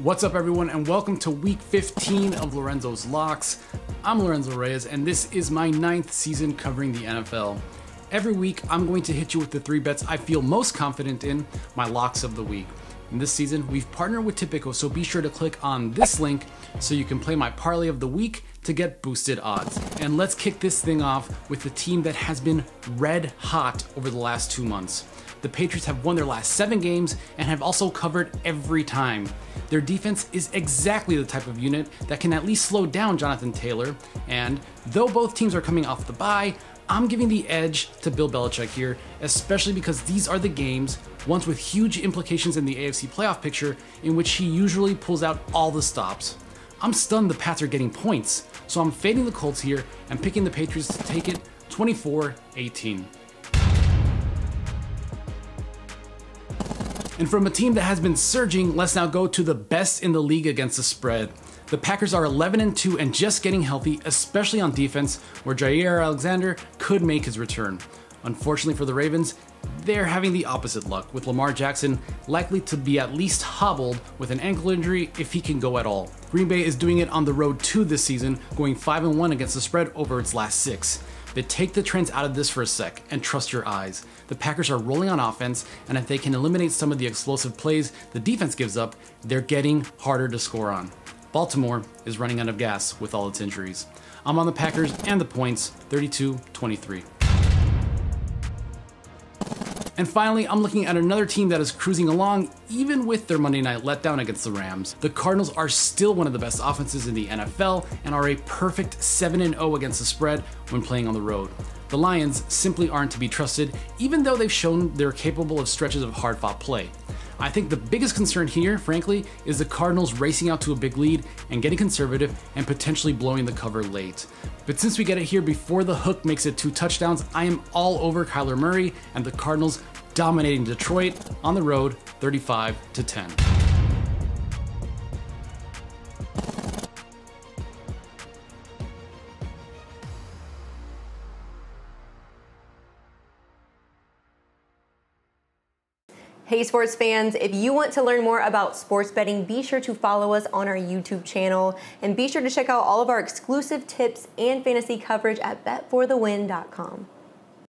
What's up, everyone, and welcome to week 15 of Lorenzo's Locks. I'm Lorenzo Reyes, and this is my ninth season covering the NFL. Every week, I'm going to hit you with the three bets I feel most confident in, my locks of the week. This season, we've partnered with Tipico, so be sure to click on this link so you can play my parlay of the week to get boosted odds. And let's kick this thing off with the team that has been red hot over the last two months. The Patriots have won their last seven games and have also covered every time. Their defense is exactly the type of unit that can at least slow down Jonathan Taylor, and though both teams are coming off the bye, I'm giving the edge to Bill Belichick here, especially because these are the games, ones with huge implications in the AFC playoff picture, in which he usually pulls out all the stops. I'm stunned the Pats are getting points, so I'm fading the Colts here and picking the Patriots to take it 24 18. And from a team that has been surging, let's now go to the best in the league against the spread. The Packers are 11 and 2 and just getting healthy, especially on defense, where Jaire Alexander could make his return. Unfortunately for the Ravens, they're having the opposite luck, with Lamar Jackson likely to be at least hobbled with an ankle injury if he can go at all. Green Bay is doing it on the road too this season, going 5 and 1 against the spread over its last 6. But take the trends out of this for a sec and trust your eyes. The Packers are rolling on offense, and if they can eliminate some of the explosive plays the defense gives up, they're getting harder to score on. Baltimore is running out of gas with all its injuries. I'm on the Packers and the points 32 23. And finally, I'm looking at another team that is cruising along even with their Monday night letdown against the Rams. The Cardinals are still one of the best offenses in the NFL and are a perfect 7 0 against the spread when playing on the road. The Lions simply aren't to be trusted, even though they've shown they're capable of stretches of hard fought play. I think the biggest concern here, frankly, is the Cardinals racing out to a big lead and getting conservative and potentially blowing the cover late. But since we get it here before the hook makes it two touchdowns, I am all over Kyler Murray and the Cardinals dominating Detroit on the road 35 to 10. Hey sports fans, if you want to learn more about sports betting, be sure to follow us on our YouTube channel and be sure to check out all of our exclusive tips and fantasy coverage at betforthewin.com.